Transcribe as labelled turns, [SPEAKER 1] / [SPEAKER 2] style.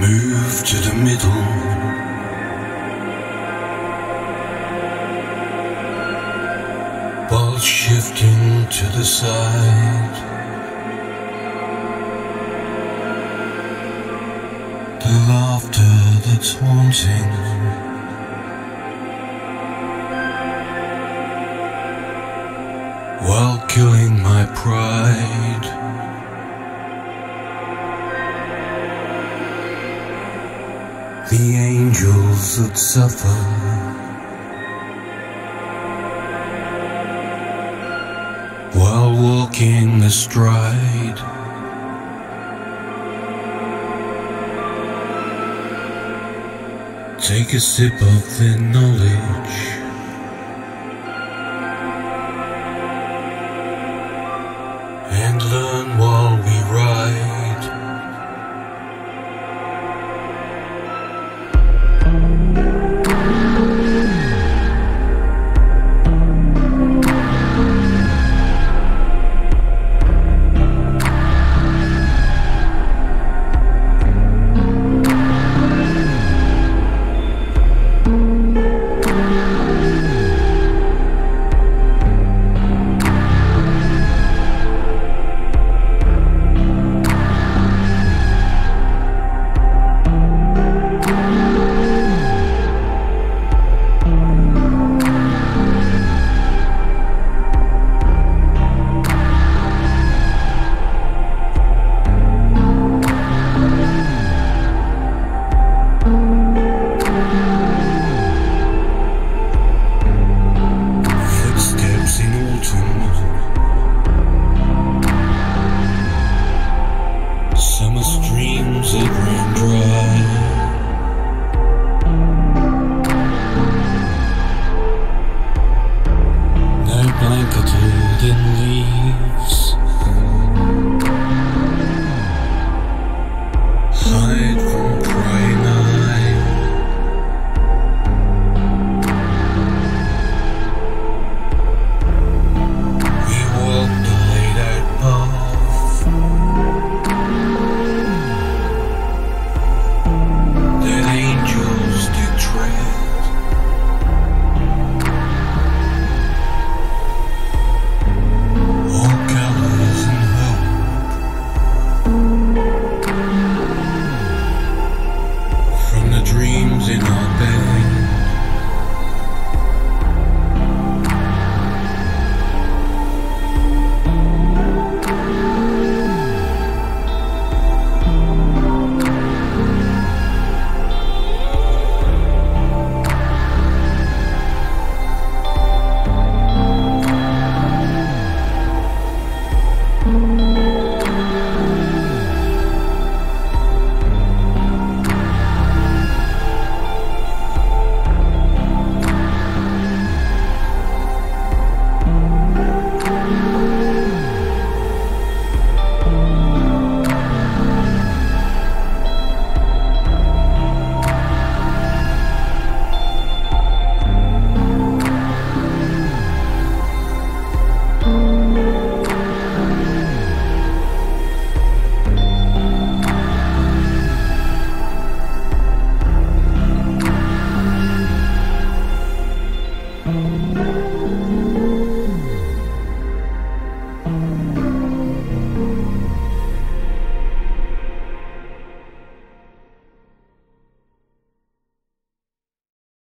[SPEAKER 1] Move to the middle. Ball shifting to the side. The laughter that's haunting. While killing my pride. The angels that suffer. while walking astride. Take a sip of their knowledge.